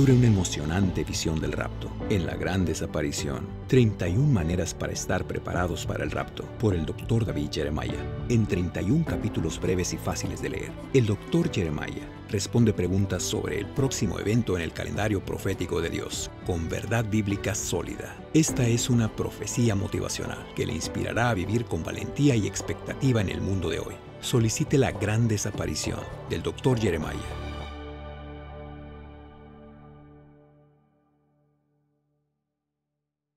Capture una emocionante visión del rapto en La Gran Desaparición. 31 maneras para estar preparados para el rapto por el Dr. David Jeremiah. En 31 capítulos breves y fáciles de leer, el Dr. Jeremiah responde preguntas sobre el próximo evento en el calendario profético de Dios, con verdad bíblica sólida. Esta es una profecía motivacional que le inspirará a vivir con valentía y expectativa en el mundo de hoy. Solicite la gran desaparición del Dr. Jeremiah